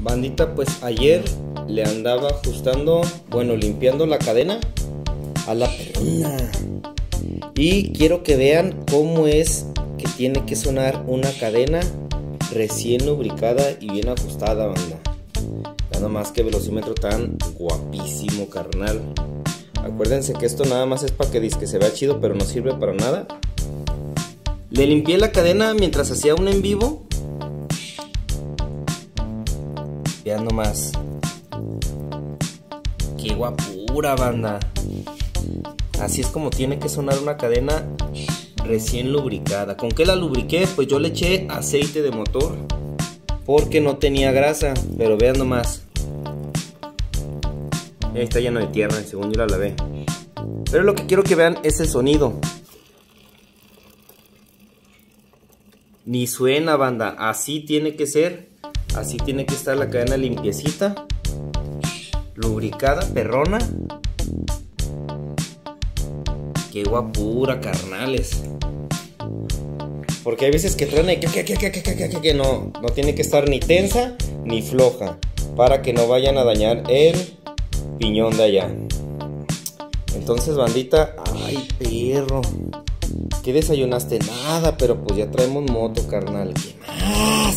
Bandita, pues ayer le andaba ajustando, bueno, limpiando la cadena a la perrona. Y quiero que vean cómo es que tiene que sonar una cadena recién lubricada y bien ajustada, banda. Nada más que velocímetro tan guapísimo, carnal. Acuérdense que esto nada más es para que, que se vea chido, pero no sirve para nada. Le limpié la cadena mientras hacía un en vivo Vean nomás. Qué guapura, banda. Así es como tiene que sonar una cadena recién lubricada. ¿Con qué la lubriqué? Pues yo le eché aceite de motor. Porque no tenía grasa. Pero vean nomás. Está lleno de tierra, según yo la lavé. Pero lo que quiero que vean es el sonido. Ni suena, banda. Así tiene que ser Así tiene que estar la cadena limpiecita, lubricada, perrona. Qué guapura, carnales. Porque hay veces que truena y que, que, que, que, no, no tiene que estar ni tensa ni floja para que no vayan a dañar el piñón de allá. Entonces, bandita, ay, perro. ¿Qué desayunaste? Nada, pero pues ya traemos moto, carnal. ¿Qué más?